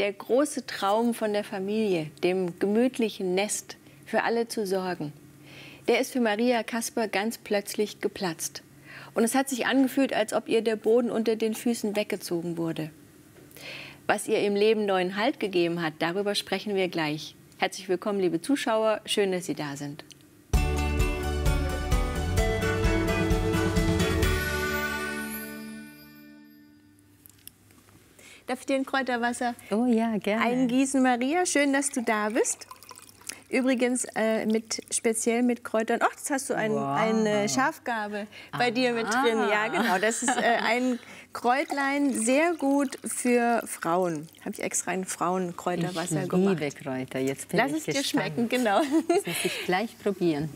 der große Traum von der Familie, dem gemütlichen Nest, für alle zu sorgen, der ist für Maria Kasper ganz plötzlich geplatzt. Und es hat sich angefühlt, als ob ihr der Boden unter den Füßen weggezogen wurde. Was ihr im Leben neuen Halt gegeben hat, darüber sprechen wir gleich. Herzlich willkommen, liebe Zuschauer. Schön, dass Sie da sind. Darf ich dir ein Kräuterwasser oh, ja, gerne. eingießen, Maria? Schön, dass du da bist. Übrigens äh, mit, speziell mit Kräutern. Ach, jetzt hast du ein, wow. eine Schafgabe bei Aha. dir mit drin. Ja, genau. Das ist äh, ein Kräutlein, sehr gut für Frauen. Habe ich extra ein Frauenkräuterwasser gemacht. Ich liebe Kräuter. Jetzt bin Lass ich es gespannt. dir schmecken, genau. Das muss ich gleich probieren.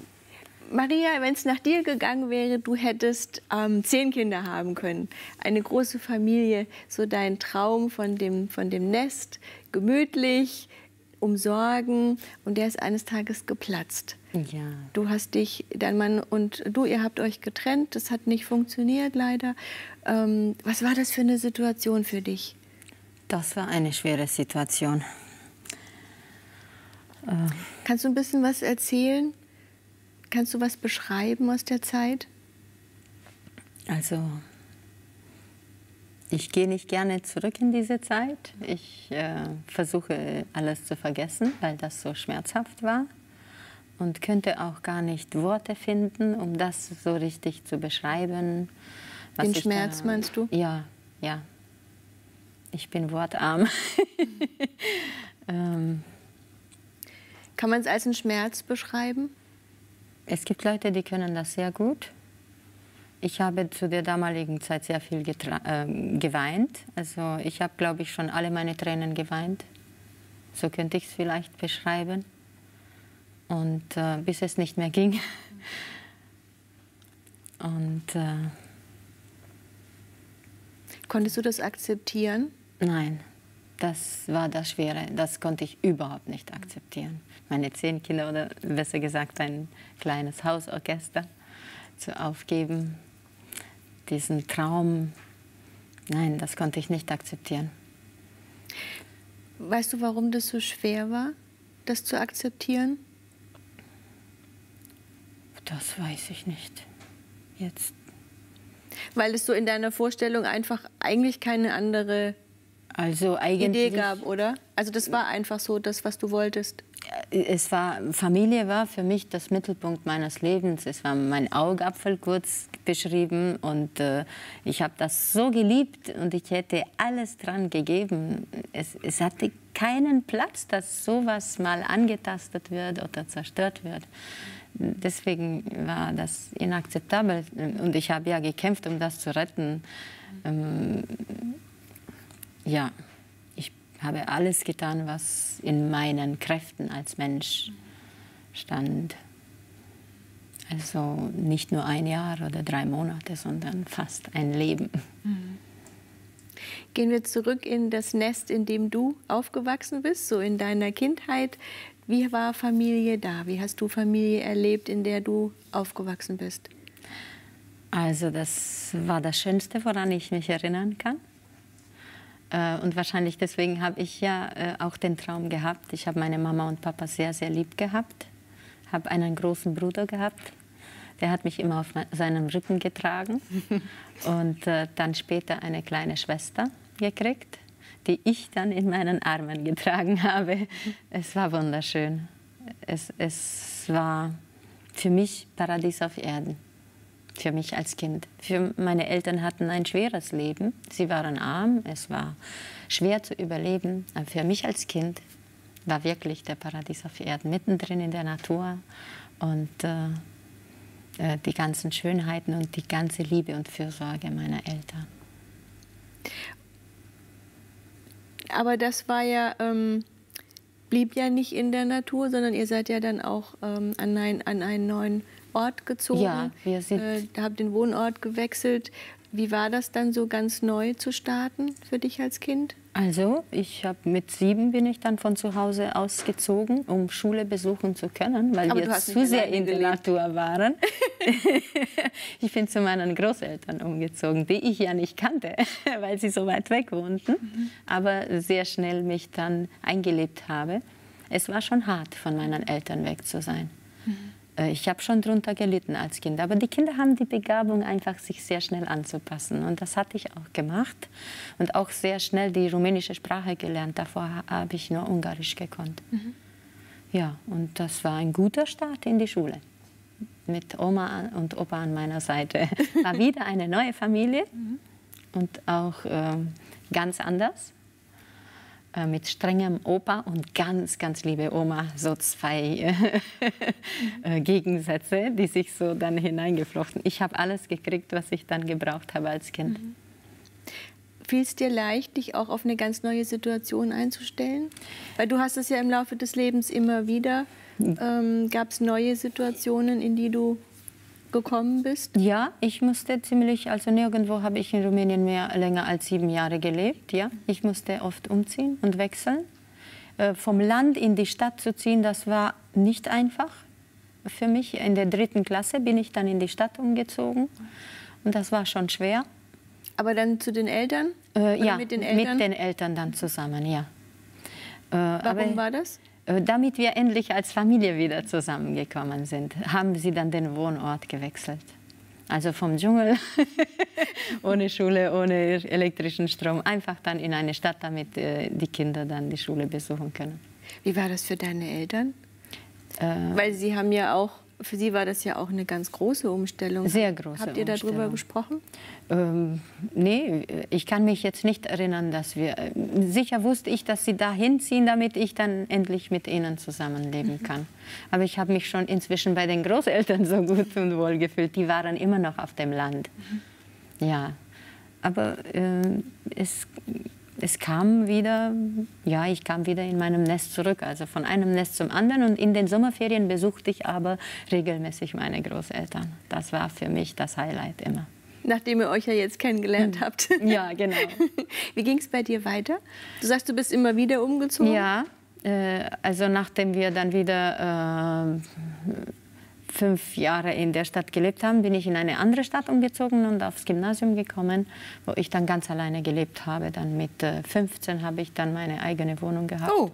Maria, wenn es nach dir gegangen wäre, du hättest ähm, zehn Kinder haben können, eine große Familie, so dein Traum von dem, von dem Nest, gemütlich, umsorgen und der ist eines Tages geplatzt. Ja. Du hast dich, dein Mann und du, ihr habt euch getrennt, das hat nicht funktioniert leider. Ähm, was war das für eine Situation für dich? Das war eine schwere Situation. Kannst du ein bisschen was erzählen? Kannst du was beschreiben aus der Zeit? Also, ich gehe nicht gerne zurück in diese Zeit. Ich äh, versuche alles zu vergessen, weil das so schmerzhaft war und könnte auch gar nicht Worte finden, um das so richtig zu beschreiben. Den Schmerz da, meinst du? Ja, ja. Ich bin wortarm. ähm, Kann man es als einen Schmerz beschreiben? Es gibt Leute, die können das sehr gut. Ich habe zu der damaligen Zeit sehr viel äh, geweint. Also ich habe, glaube ich, schon alle meine Tränen geweint. So könnte ich es vielleicht beschreiben. Und äh, bis es nicht mehr ging. Und äh, konntest du das akzeptieren? Nein, das war das Schwere. Das konnte ich überhaupt nicht akzeptieren. Meine zehn Kinder oder besser gesagt ein kleines Hausorchester zu aufgeben, diesen Traum, nein, das konnte ich nicht akzeptieren. Weißt du, warum das so schwer war, das zu akzeptieren? Das weiß ich nicht. Jetzt. Weil es so in deiner Vorstellung einfach eigentlich keine andere also Idee gab, oder? Also das war einfach so das, was du wolltest es war, Familie war für mich das Mittelpunkt meines Lebens. Es war mein Augapfel kurz beschrieben und äh, ich habe das so geliebt und ich hätte alles dran gegeben. Es, es hatte keinen Platz, dass sowas mal angetastet wird oder zerstört wird. Deswegen war das inakzeptabel und ich habe ja gekämpft, um das zu retten. Ja habe alles getan, was in meinen Kräften als Mensch stand. Also nicht nur ein Jahr oder drei Monate, sondern fast ein Leben. Mhm. Gehen wir zurück in das Nest, in dem du aufgewachsen bist, so in deiner Kindheit. Wie war Familie da? Wie hast du Familie erlebt, in der du aufgewachsen bist? Also das war das Schönste, woran ich mich erinnern kann. Äh, und wahrscheinlich deswegen habe ich ja äh, auch den Traum gehabt. Ich habe meine Mama und Papa sehr, sehr lieb gehabt. Habe einen großen Bruder gehabt. Der hat mich immer auf seinem Rücken getragen. und äh, dann später eine kleine Schwester gekriegt, die ich dann in meinen Armen getragen habe. Es war wunderschön. Es, es war für mich Paradies auf Erden für mich als Kind. Für meine Eltern hatten ein schweres Leben. Sie waren arm, es war schwer zu überleben. Aber für mich als Kind war wirklich der Paradies auf Erden, mittendrin in der Natur und äh, äh, die ganzen Schönheiten und die ganze Liebe und Fürsorge meiner Eltern. Aber das war ja, ähm, blieb ja nicht in der Natur, sondern ihr seid ja dann auch ähm, an, ein, an einen neuen Ort gezogen. Ja, wir sind. Äh, habt den Wohnort gewechselt. Wie war das dann so ganz neu zu starten für dich als Kind? Also, ich habe mit sieben bin ich dann von zu Hause ausgezogen, um Schule besuchen zu können, weil Aber wir zu sehr in der Natur waren. ich bin zu meinen Großeltern umgezogen, die ich ja nicht kannte, weil sie so weit weg wohnten, mhm. aber sehr schnell mich dann eingelebt habe. Es war schon hart, von meinen Eltern weg zu sein. Mhm. Äh, ich habe schon darunter gelitten als Kind. Aber die Kinder haben die Begabung, einfach sich sehr schnell anzupassen. Und das hatte ich auch gemacht. Und auch sehr schnell die rumänische Sprache gelernt. Davor habe ich nur Ungarisch gekonnt. Mhm. Ja, und das war ein guter Start in die Schule. Mit Oma und Opa an meiner Seite. War wieder eine neue Familie mhm. und auch äh, ganz anders. Äh, mit strengem Opa und ganz, ganz liebe Oma, so zwei äh, Gegensätze, die sich so dann hineingeflochten. Ich habe alles gekriegt, was ich dann gebraucht habe als Kind. Mhm. Fiel es dir leicht, dich auch auf eine ganz neue Situation einzustellen? Weil du hast es ja im Laufe des Lebens immer wieder. Mhm. Ähm, Gab es neue Situationen, in die du gekommen bist? Ja, ich musste ziemlich, also nirgendwo habe ich in Rumänien mehr länger als sieben Jahre gelebt. Ja, ich musste oft umziehen und wechseln. Äh, vom Land in die Stadt zu ziehen, das war nicht einfach für mich. In der dritten Klasse bin ich dann in die Stadt umgezogen und das war schon schwer. Aber dann zu den Eltern? Äh, ja, mit den Eltern? mit den Eltern dann zusammen, ja. Äh, Warum war das? Äh, damit wir endlich als Familie wieder zusammengekommen sind, haben sie dann den Wohnort gewechselt. Also vom Dschungel, ohne Schule, ohne elektrischen Strom, einfach dann in eine Stadt, damit äh, die Kinder dann die Schule besuchen können. Wie war das für deine Eltern? Äh, Weil sie haben ja auch für Sie war das ja auch eine ganz große Umstellung. Sehr große Habt ihr darüber gesprochen? Ähm, nee, ich kann mich jetzt nicht erinnern, dass wir. Äh, sicher wusste ich, dass Sie da hinziehen, damit ich dann endlich mit Ihnen zusammenleben kann. Mhm. Aber ich habe mich schon inzwischen bei den Großeltern so gut und wohl gefühlt. Die waren immer noch auf dem Land. Mhm. Ja, aber äh, es es kam wieder, ja, ich kam wieder in meinem Nest zurück, also von einem Nest zum anderen. Und in den Sommerferien besuchte ich aber regelmäßig meine Großeltern. Das war für mich das Highlight immer. Nachdem ihr euch ja jetzt kennengelernt habt. Ja, genau. Wie ging es bei dir weiter? Du sagst, du bist immer wieder umgezogen? Ja, äh, also nachdem wir dann wieder äh, fünf Jahre in der Stadt gelebt haben, bin ich in eine andere Stadt umgezogen und aufs Gymnasium gekommen, wo ich dann ganz alleine gelebt habe. Dann mit 15 äh, habe ich dann meine eigene Wohnung gehabt. Oh.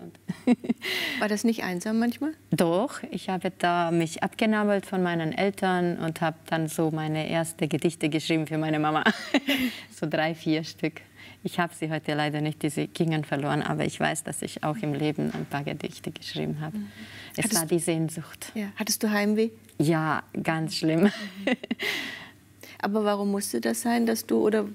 War das nicht einsam manchmal? Doch, ich habe da mich abgenabelt von meinen Eltern und habe dann so meine erste Gedichte geschrieben für meine Mama. so drei, vier Stück. Ich habe sie heute leider nicht, diese gingen verloren, aber ich weiß, dass ich auch im Leben ein paar Gedichte geschrieben habe. Mhm. Es Hattest war die Sehnsucht. Ja. Hattest du Heimweh? Ja, ganz schlimm. Aber warum musste das sein, dass du oder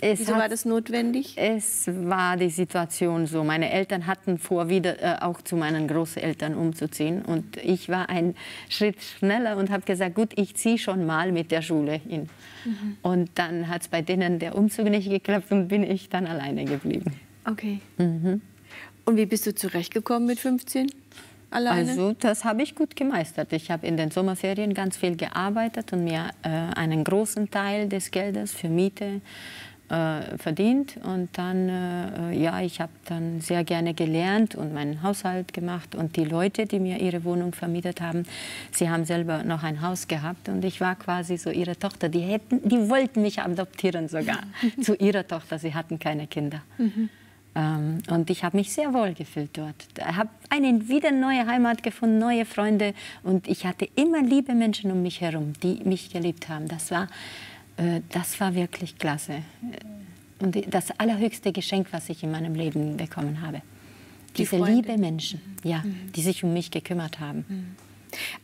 es Wieso hat, war das notwendig? Es war die Situation so. Meine Eltern hatten vor, wieder äh, auch zu meinen Großeltern umzuziehen. Und ich war einen Schritt schneller und habe gesagt, gut, ich ziehe schon mal mit der Schule hin. Mhm. Und dann hat es bei denen der Umzug nicht geklappt und bin ich dann alleine geblieben. Okay. Mhm. Und wie bist du zurechtgekommen mit 15? Alleine? Also das habe ich gut gemeistert. Ich habe in den Sommerferien ganz viel gearbeitet und mir äh, einen großen Teil des Geldes für Miete äh, verdient. Und dann, äh, ja, ich habe dann sehr gerne gelernt und meinen Haushalt gemacht. Und die Leute, die mir ihre Wohnung vermietet haben, sie haben selber noch ein Haus gehabt. Und ich war quasi so ihre Tochter. Die, hätten, die wollten mich adoptieren sogar zu ihrer Tochter. Sie hatten keine Kinder. Mhm. Ähm, und ich habe mich sehr wohl gefühlt dort. Ich habe eine wieder neue Heimat gefunden, neue Freunde. Und ich hatte immer liebe Menschen um mich herum, die mich geliebt haben. Das war äh, das war wirklich klasse. Und das allerhöchste Geschenk, was ich in meinem Leben bekommen habe. Diese die liebe Menschen, ja, mhm. die sich um mich gekümmert haben. Mhm.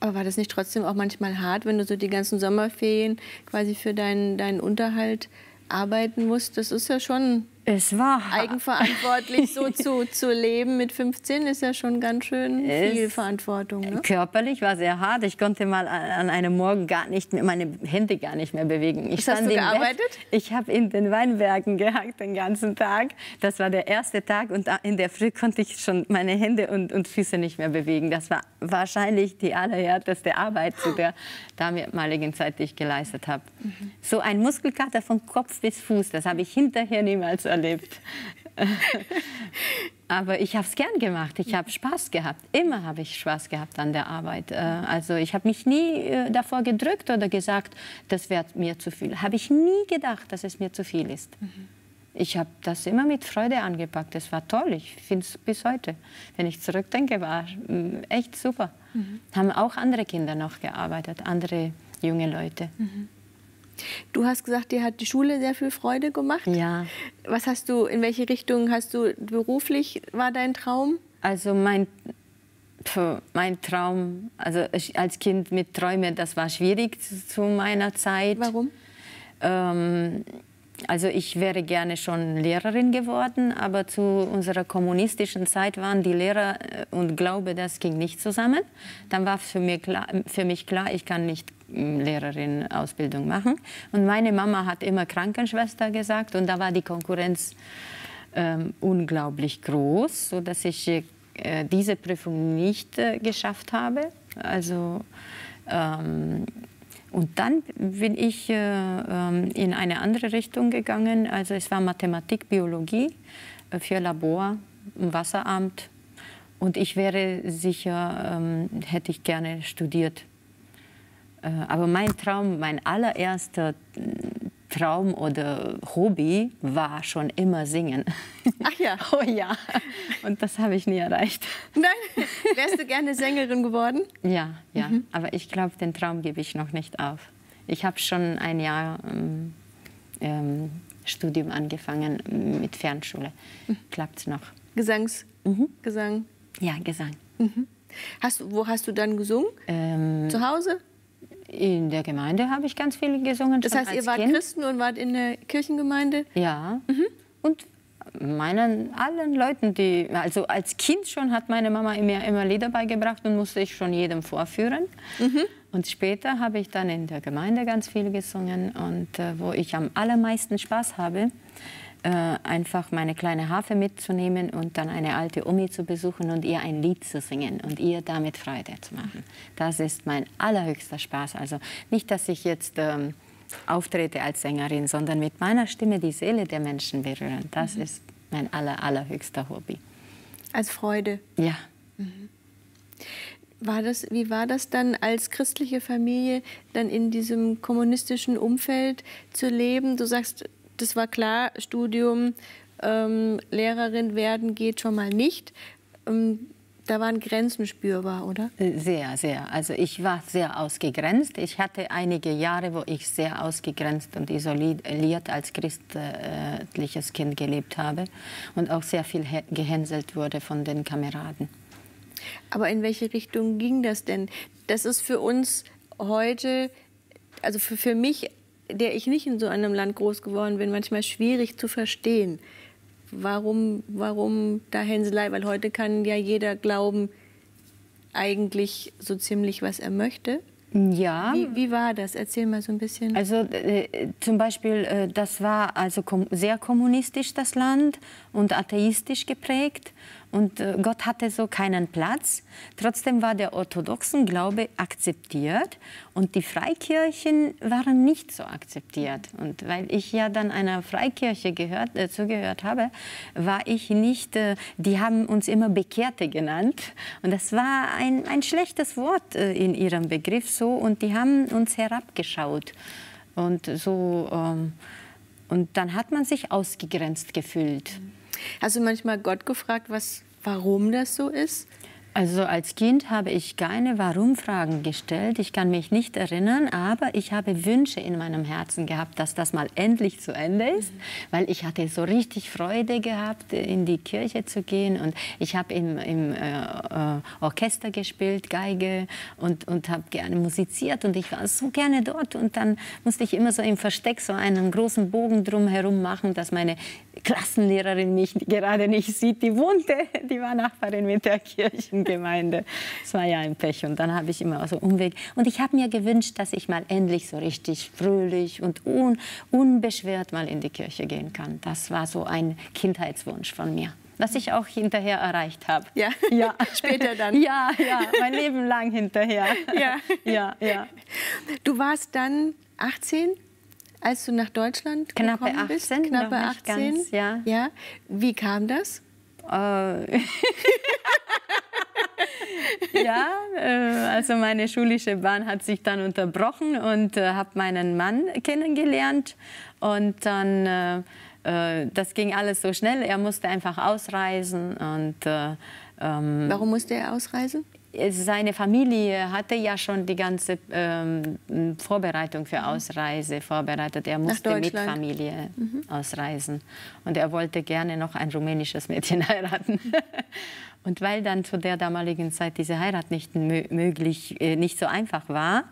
Aber war das nicht trotzdem auch manchmal hart, wenn du so die ganzen Sommerferien quasi für deinen, deinen Unterhalt arbeiten musst? Das ist ja schon Es war eigenverantwortlich so zu, zu leben mit 15 ist ja schon ganz schön viel Verantwortung. Ne? Körperlich war sehr hart. Ich konnte mal an einem Morgen gar nicht mehr, meine Hände gar nicht mehr bewegen. Ich Was hast du gearbeitet? Bett. Ich habe in den Weinbergen gehackt den ganzen Tag. Das war der erste Tag und in der Früh konnte ich schon meine Hände und, und Füße nicht mehr bewegen. Das war wahrscheinlich die allerhärteste Arbeit zu der damaligen Zeit, die ich geleistet habe. Mhm. So ein Muskelkater von Kopf bis Fuß, das habe ich hinterher niemals erlebt. Aber ich habe es gern gemacht. Ich habe Spaß gehabt. Immer habe ich Spaß gehabt an der Arbeit. Äh, also ich habe mich nie äh, davor gedrückt oder gesagt, das wäre mir zu viel. Habe ich nie gedacht, dass es mir zu viel ist. Mhm. Ich habe das immer mit Freude angepackt. Es war toll. Ich finde es bis heute. Wenn ich zurückdenke, war mm, echt super. Mhm. Haben auch andere Kinder noch gearbeitet, andere junge Leute. Mhm. Du hast gesagt, dir hat die Schule sehr viel Freude gemacht. Ja. Was hast du, in welche Richtung hast du beruflich, war dein Traum? Also mein, mein Traum, also als Kind mit Träumen, das war schwierig zu, meiner Zeit. Warum? Ähm, also ich wäre gerne schon Lehrerin geworden, aber zu unserer kommunistischen Zeit waren die Lehrer äh, und Glaube, das ging nicht zusammen. Dann war für mich klar, für mich klar ich kann nicht hm, Lehrerin-Ausbildung machen. Und meine Mama hat immer Krankenschwester gesagt und da war die Konkurrenz ähm, unglaublich groß, sodass ich äh, diese Prüfung nicht äh, geschafft habe. Also ähm, und dann bin ich äh, ähm, in eine andere Richtung gegangen. Also es war Mathematik, Biologie äh, für Labor, Wasseramt. Und ich wäre sicher, ähm, hätte ich gerne studiert. Äh, aber mein Traum, mein allererster Traum oder Hobby war schon immer singen. Ach ja. oh ja. Und das habe ich nie erreicht. Nein. Wärst du gerne Sängerin geworden? Ja, ja. Mhm. Aber ich glaube, den Traum gebe ich noch nicht auf. Ich habe schon ein Jahr ähm, ähm, Studium angefangen mit Fernschule. Mhm. Klappt es noch. Gesangs? Mhm. Gesang? Ja, Gesang. Mhm. Hast, wo hast du dann gesungen? Ähm, Zu Hause? In der Gemeinde habe ich ganz viel gesungen. Das heißt, ihr wart kind. Christen und wart in der Kirchengemeinde? Ja. Mhm. Und meinen allen Leuten, die, also als Kind schon hat meine Mama mir immer Lieder beigebracht und musste ich schon jedem vorführen. Mhm. Und später habe ich dann in der Gemeinde ganz viel gesungen und äh, wo ich am allermeisten Spaß habe, äh, einfach meine kleine Harfe mitzunehmen und dann eine alte Omi zu besuchen und ihr ein Lied zu singen und ihr damit Freude zu machen. Das ist mein allerhöchster Spaß. Also nicht, dass ich jetzt ähm, auftrete als Sängerin, sondern mit meiner Stimme die Seele der Menschen berühren. Das mhm. ist mein aller, allerhöchster Hobby. Als Freude? Ja. Mhm. War das, wie war das dann als christliche Familie, dann in diesem kommunistischen Umfeld zu leben? Du sagst, das war klar, Studium, ähm, Lehrerin werden geht schon mal nicht. Ähm, da waren Grenzen spürbar, oder? Sehr, sehr. Also ich war sehr ausgegrenzt. Ich hatte einige Jahre, wo ich sehr ausgegrenzt und isoliert als christliches Kind gelebt habe und auch sehr viel gehänselt wurde von den Kameraden. Aber in welche Richtung ging das denn? Das ist für uns heute, also für, für mich der ich nicht in so einem Land groß geworden bin, manchmal schwierig zu verstehen. Warum, warum da Hänselei? Weil heute kann ja jeder glauben, eigentlich so ziemlich, was er möchte. Ja. Wie, wie, war das? Erzähl mal so ein bisschen. Also äh, zum Beispiel, äh, das war also kom sehr kommunistisch das Land und atheistisch geprägt und äh, Gott hatte so keinen Platz. Trotzdem war der orthodoxen Glaube akzeptiert und die Freikirchen waren nicht so akzeptiert. Und weil ich ja dann einer Freikirche gehört, äh, zugehört habe, war ich nicht, äh, die haben uns immer Bekehrte genannt und das war ein, ein schlechtes Wort äh, in ihrem Begriff so und die haben uns herabgeschaut und so ähm, und dann hat man sich ausgegrenzt gefühlt. Hast du manchmal Gott gefragt, was, warum das so ist? Also als Kind habe ich keine Warum-Fragen gestellt. Ich kann mich nicht erinnern, aber ich habe Wünsche in meinem Herzen gehabt, dass das mal endlich zu Ende ist, weil ich hatte so richtig Freude gehabt, in die Kirche zu gehen und ich habe im, im äh, äh Orchester gespielt, Geige und, und habe gerne musiziert und ich war so gerne dort und dann musste ich immer so im Versteck so einen großen Bogen drum herum machen, dass meine Klassenlehrerin mich gerade nicht sieht. Die wohnte, die war Nachbarin mit der Kirchengemeinde. Es war ja ein Pech. Und dann habe ich immer so Umweg. Und ich habe mir gewünscht, dass ich mal endlich so richtig fröhlich und un unbeschwert mal in die Kirche gehen kann. Das war so ein Kindheitswunsch von mir was ich auch hinterher erreicht habe. Ja, ja. später dann. Ja, ja, mein Leben lang hinterher. Ja. ja, ja. Du warst dann 18? Als du nach Deutschland Knappe gekommen 18, bist? Knappe 18, ganz, ja. ja. Wie kam das? Äh, ja, äh, also meine schulische Bahn hat sich dann unterbrochen und äh, habe meinen Mann kennengelernt und dann äh, äh, das ging alles so schnell. Er musste einfach ausreisen und äh, ähm, Warum musste er ausreisen? Seine Familie hatte ja schon die ganze ähm, Vorbereitung für Ausreise vorbereitet. Er musste mit Familie mhm. ausreisen. Und er wollte gerne noch ein rumänisches Mädchen heiraten. und weil dann zu der damaligen Zeit diese Heirat nicht möglich, äh, nicht so einfach war,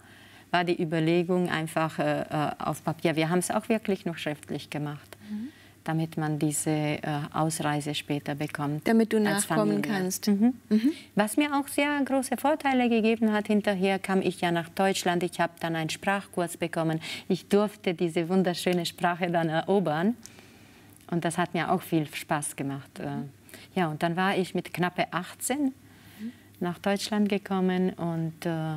war die Überlegung einfach äh, äh auf Papier. Wir haben es auch wirklich noch schriftlich gemacht. Mhm damit man diese äh, Ausreise später bekommt. Damit du nachkommen kannst. Mhm. Mhm. Was mir auch sehr große Vorteile gegeben hat, hinterher kam ich ja nach Deutschland, ich habe dann einen Sprachkurs bekommen, ich durfte diese wunderschöne Sprache dann erobern und das hat mir auch viel Spaß gemacht. Mhm. Ja, und dann war ich mit knappe 18 nach Deutschland gekommen und äh,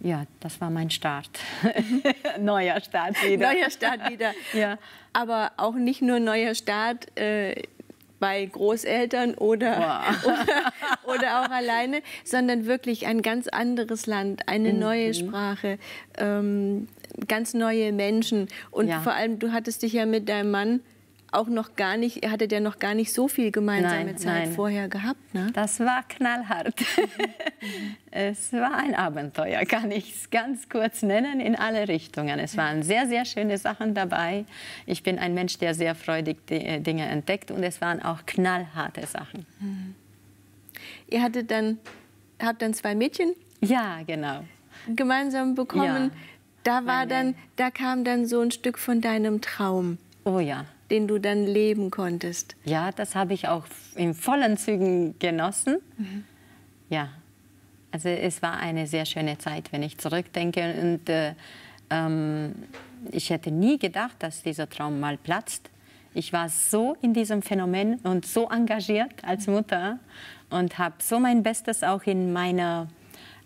ja, das war mein Start. neuer Start wieder. Neuer Start wieder. ja. Aber auch nicht nur neuer Start äh, bei Großeltern oder, oder, oder, auch alleine, sondern wirklich ein ganz anderes Land, eine mhm. neue Sprache, ähm, ganz neue Menschen. Und ja. vor allem, du hattest dich ja mit deinem Mann auch noch gar nicht, hatte ja noch gar nicht so viel gemeinsame nein, Zeit nein. vorher gehabt. Ne? Das war knallhart. es war ein Abenteuer, kann ich es ganz kurz nennen, in alle Richtungen. Es waren sehr, sehr schöne Sachen dabei. Ich bin ein Mensch, der sehr freudig äh, Dinge entdeckt und es waren auch knallharte Sachen. Mhm. Ihr hattet dann, habt dann zwei Mädchen? Ja, genau. Gemeinsam bekommen. Ja. Da war dann, da kam dann so ein Stück von deinem Traum. Oh ja den du dann leben konntest. Ja, das habe ich auch in vollen Zügen genossen. Mhm. Ja, also es war eine sehr schöne Zeit, wenn ich zurückdenke. Und äh, ähm, ich hätte nie gedacht, dass dieser Traum mal platzt. Ich war so in diesem Phänomen und so engagiert als Mutter und habe so mein Bestes auch in meiner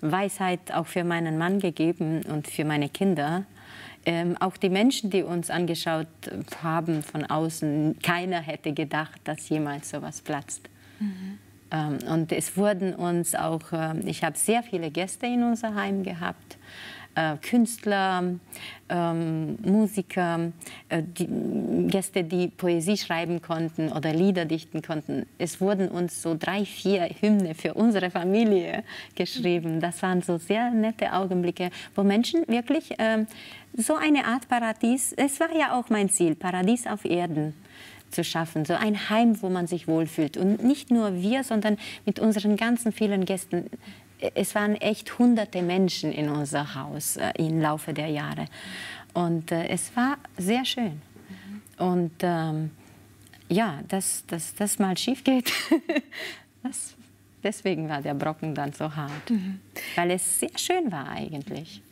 Weisheit auch für meinen Mann gegeben und für meine Kinder ähm, auch die Menschen, die uns angeschaut haben von außen, keiner hätte gedacht, dass jemals sowas platzt. Mhm. Ähm, und es wurden uns auch, äh, ich habe sehr viele Gäste in unser Heim gehabt äh, Künstler, ähm, Musiker, äh, die, Gäste, die Poesie schreiben konnten oder Lieder dichten konnten. Es wurden uns so drei, vier Hymne für unsere Familie geschrieben. Das waren so sehr nette Augenblicke, wo Menschen wirklich äh, so eine Art Paradies, es war ja auch mein Ziel, Paradies auf Erden zu schaffen, so ein Heim, wo man sich wohlfühlt. Und nicht nur wir, sondern mit unseren ganzen vielen Gästen es waren echt hunderte Menschen in unser Haus äh, im Laufe der Jahre. Und äh, es war sehr schön. Mhm. Und ähm, ja, dass das, das mal schief geht, das, deswegen war der Brocken dann so hart. Mhm. Weil es sehr schön war eigentlich.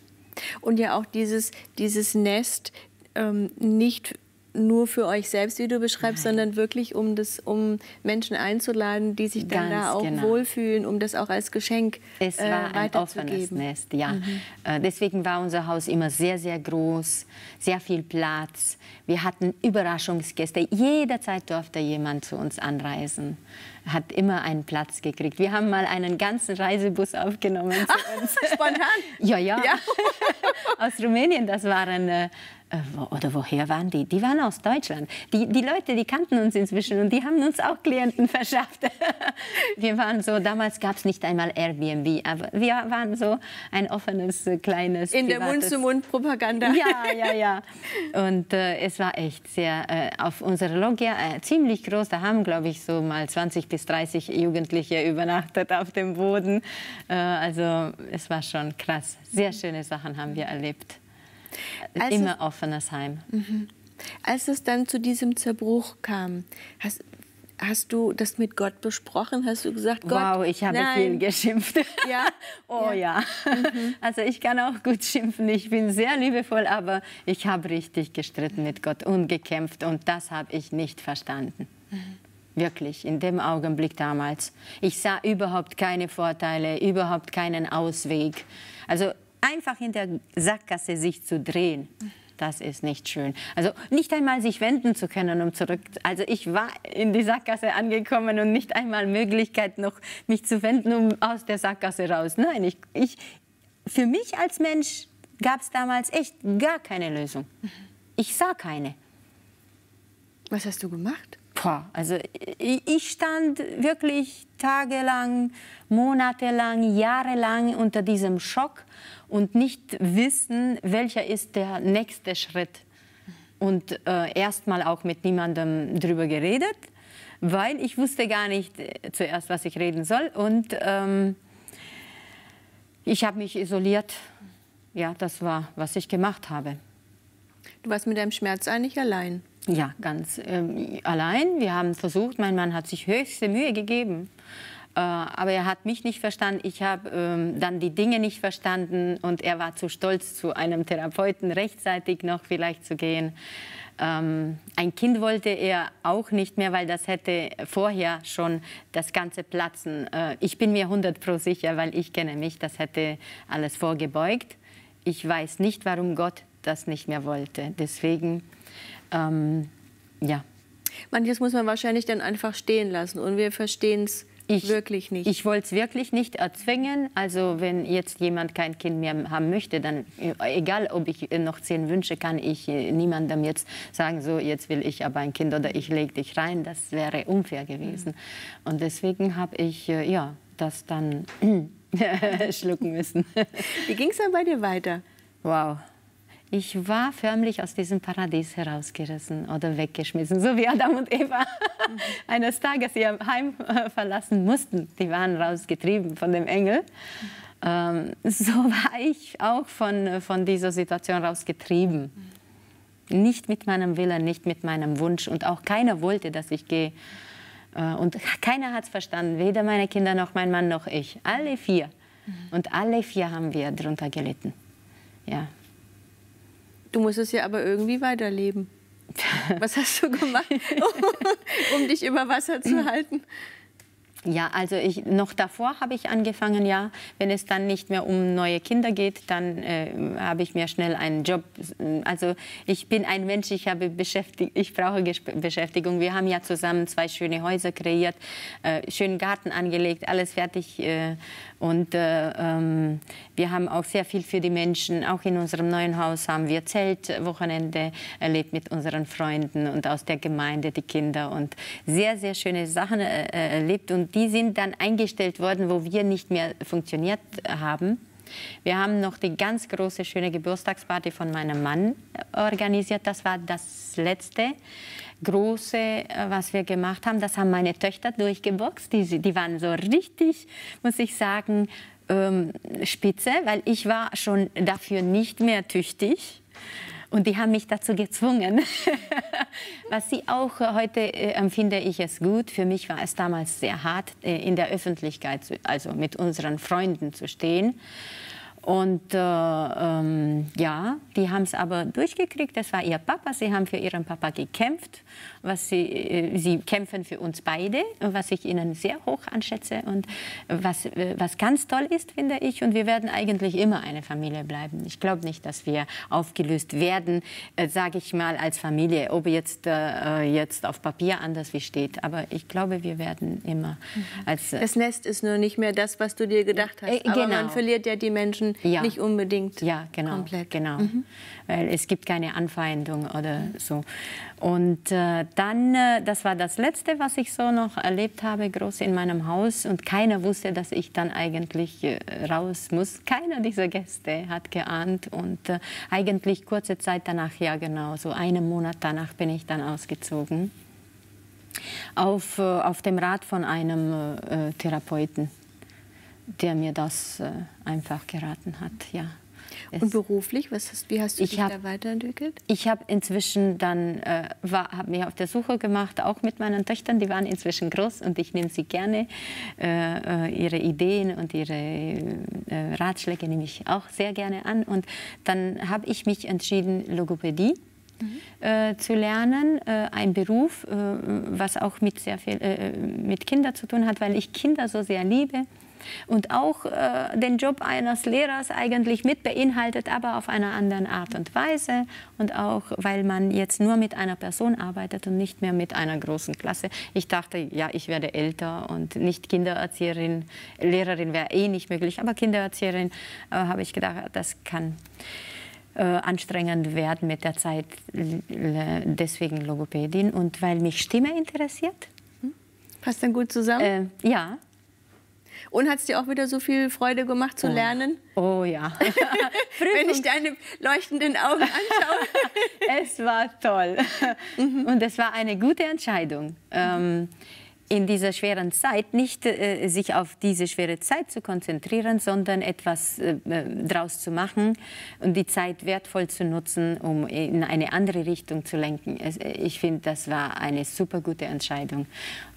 Und ja auch dieses, dieses Nest ähm, nicht nur für euch selbst, wie du beschreibst, Nein. sondern wirklich, um, das, um Menschen einzuladen, die sich dann Ganz da auch genau. wohlfühlen, um das auch als Geschenk es äh, war ein offenes Nest, ja. Mhm. Äh, deswegen war unser Haus immer sehr, sehr groß, sehr viel Platz. Wir hatten Überraschungsgäste. Jederzeit durfte jemand zu uns anreisen. Hat immer einen Platz gekriegt. Wir haben mal einen ganzen Reisebus aufgenommen zu uns. Spontan? ja, ja, ja. Aus Rumänien. Das waren äh, oder woher waren die? Die waren aus Deutschland. Die, die Leute, die kannten uns inzwischen und die haben uns auch Klienten verschafft. wir waren so, damals gab es nicht einmal Airbnb, aber wir waren so ein offenes, äh, kleines. In der Mund-zu-Mund-Propaganda. Ja, ja, ja. Und äh, es war echt sehr, äh, auf unserer Logia äh, ziemlich groß. Da haben, glaube ich, so mal 20 bis 30 Jugendliche übernachtet auf dem Boden. Äh, also es war schon krass. Sehr schöne Sachen haben wir erlebt. Als Immer offenes Heim. Mhm. Als es dann zu diesem Zerbruch kam, hast, hast du das mit Gott besprochen? Hast du gesagt, Gott? Wow, ich habe nein. viel geschimpft. Ja? oh ja. ja. Mhm. Also ich kann auch gut schimpfen. Ich bin sehr liebevoll, aber ich habe richtig gestritten mit Gott und gekämpft und das habe ich nicht verstanden. Mhm. Wirklich, in dem Augenblick damals. Ich sah überhaupt keine Vorteile, überhaupt keinen Ausweg. Also einfach in der Sackgasse sich zu drehen. Das ist nicht schön. Also nicht einmal sich wenden zu können, um zurück. Also ich war in die Sackgasse angekommen und nicht einmal Möglichkeit noch mich zu wenden, um aus der Sackgasse raus. Nein, ich, ich für mich als Mensch gab es damals echt gar keine Lösung. Ich sah keine. Was hast du gemacht? Boah, also ich stand wirklich tagelang, monatelang, jahrelang unter diesem Schock und nicht wissen, welcher ist der nächste Schritt. Und äh, erstmal auch mit niemandem darüber geredet, weil ich wusste gar nicht äh, zuerst, was ich reden soll. Und ähm, ich habe mich isoliert. Ja, das war, was ich gemacht habe. Du warst mit deinem Schmerz eigentlich allein? Ja, ganz ähm, allein. Wir haben versucht, mein Mann hat sich höchste Mühe gegeben. Äh, aber er hat mich nicht verstanden. Ich habe ähm, dann die Dinge nicht verstanden und er war zu stolz, zu einem Therapeuten rechtzeitig noch vielleicht zu gehen. Ähm, ein Kind wollte er auch nicht mehr, weil das hätte vorher schon das ganze Platzen. Äh, ich bin mir 100 pro sicher, weil ich kenne mich, das hätte alles vorgebeugt. Ich weiß nicht, warum Gott das nicht mehr wollte. Deswegen ähm, ja. Manches muss man wahrscheinlich dann einfach stehen lassen und wir verstehen es wirklich nicht. Ich wollte es wirklich nicht erzwingen. Also wenn jetzt jemand kein Kind mehr haben möchte, dann egal, ob ich noch zehn Wünsche, kann ich niemandem jetzt sagen, so jetzt will ich aber ein Kind oder ich lege dich rein. Das wäre unfair gewesen. Und deswegen habe ich äh, ja das dann schlucken müssen. Wie ging es dann bei dir weiter? Wow. Ich war förmlich aus diesem Paradies herausgerissen oder weggeschmissen, so wie Adam und Eva mhm. eines Tages ihr Heim äh, verlassen mussten. Die waren rausgetrieben von dem Engel. Ähm, so war ich auch von, von dieser Situation rausgetrieben. Mhm. Nicht mit meinem Willen, nicht mit meinem Wunsch. Und auch keiner wollte, dass ich gehe. Äh, und keiner hat es verstanden, weder meine Kinder noch mein Mann noch ich. Alle vier. Mhm. Und alle vier haben wir darunter gelitten. Ja. Du musstest ja aber irgendwie weiterleben. Was hast du gemacht, um, um dich über Wasser zu halten? Ja, also ich, noch davor habe ich angefangen, ja. Wenn es dann nicht mehr um neue Kinder geht, dann äh, habe ich mir schnell einen Job. Also ich bin ein Mensch, ich, habe beschäftigt, ich brauche Beschäftigung. Wir haben ja zusammen zwei schöne Häuser kreiert, äh, schönen Garten angelegt, alles fertig. Äh, und äh, ähm, wir haben auch sehr viel für die Menschen. Auch in unserem neuen Haus haben wir Zeltwochenende erlebt mit unseren Freunden und aus der Gemeinde die Kinder und sehr, sehr schöne Sachen äh, erlebt. Und die sind dann eingestellt worden, wo wir nicht mehr funktioniert haben. Wir haben noch die ganz große, schöne Geburtstagsparty von meinem Mann organisiert. Das war das letzte große, äh, was wir gemacht haben. Das haben meine Töchter durchgeboxt. Die, die waren so richtig, muss ich sagen, ähm, spitze, weil ich war schon dafür nicht mehr tüchtig. Und die haben mich dazu gezwungen. Was sie auch heute äh, empfinde ich es gut. Für mich war es damals sehr hart, äh, in der Öffentlichkeit, zu, also mit unseren Freunden zu stehen. Und äh, ähm, ja, die haben es aber durchgekriegt. Das war ihr Papa. Sie haben für ihren Papa gekämpft. Was sie, äh, sie kämpfen für uns beide, was ich ihnen sehr hoch anschätze und was, äh, was ganz toll ist, finde ich. Und wir werden eigentlich immer eine Familie bleiben. Ich glaube nicht, dass wir aufgelöst werden, äh, sage ich mal, als Familie, ob jetzt, äh, jetzt auf Papier anders wie steht. Aber ich glaube, wir werden immer mhm. als... das Nest ist nur nicht mehr das, was du dir gedacht hast. Äh, genau. Aber man verliert ja die Menschen ja. nicht unbedingt ja, genau, komplett. Genau. Mhm. Weil es gibt keine Anfeindung oder so. Und äh, dann, äh, das war das Letzte, was ich so noch erlebt habe, groß in meinem Haus. Und keiner wusste, dass ich dann eigentlich äh, raus muss. Keiner dieser Gäste hat geahnt. Und äh, eigentlich kurze Zeit danach, ja genau, so einen Monat danach bin ich dann ausgezogen. Auf, äh, auf dem Rat von einem äh, Therapeuten, der mir das einfach geraten hat, ja. Und beruflich, was hast, wie hast du dich hab, da weiterentwickelt? Ich habe inzwischen dann, äh, habe mich auf der Suche gemacht, auch mit meinen Töchtern, die waren inzwischen groß und ich nehme sie gerne. Äh, äh ihre Ideen und ihre äh, Ratschläge nehme ich auch sehr gerne an. Und dann habe ich mich entschieden, Logopädie mhm. äh, zu lernen, äh, ein Beruf, äh, was auch mit sehr viel äh, mit Kindern zu tun hat, weil ich Kinder so sehr liebe und auch äh, den Job eines Lehrers eigentlich mit beinhaltet, aber auf einer anderen Art und Weise und auch, weil man jetzt nur mit einer Person arbeitet und nicht mehr mit einer großen Klasse. Ich dachte, ja, ich werde älter und nicht Kindererzieherin, Lehrerin wäre eh nicht möglich, aber Kindererzieherin äh, habe ich gedacht, das kann äh, anstrengend werden mit der Zeit, deswegen Logopädin und weil mich Stimme interessiert. Passt dann gut zusammen? Äh, ja, und hat es dir auch wieder so viel Freude gemacht zu oh. lernen? Oh ja. Wenn ich deine leuchtenden Augen anschaue. es war toll. Mhm. Und es war eine gute Entscheidung. Ähm, in dieser schweren Zeit nicht äh, sich auf diese schwere Zeit zu konzentrieren, sondern etwas äh, äh draus zu machen und die Zeit wertvoll zu nutzen, um in eine andere Richtung zu lenken. Es, ich finde, das war eine super gute Entscheidung.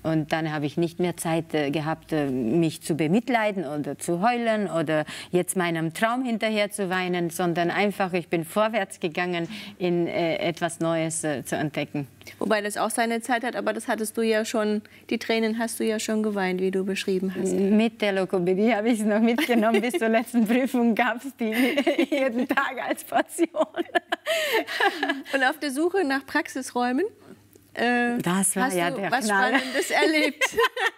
Und dann habe ich nicht mehr Zeit äh, gehabt, äh, mich zu bemitleiden oder zu heulen oder jetzt meinem Traum hinterher zu weinen, sondern einfach, ich bin vorwärts gegangen, in äh, etwas Neues zu entdecken. Wobei das auch seine Zeit hat, aber das hattest du ja schon, die Tränen hast du ja schon geweint, wie du beschrieben hast. Mit der Lokopädie habe ich es noch mitgenommen. Bis zur letzten Prüfung gab es die jeden Tag als Portion. Und auf der Suche nach Praxisräumen äh, das war hast ja du der was Knall. Spannendes erlebt?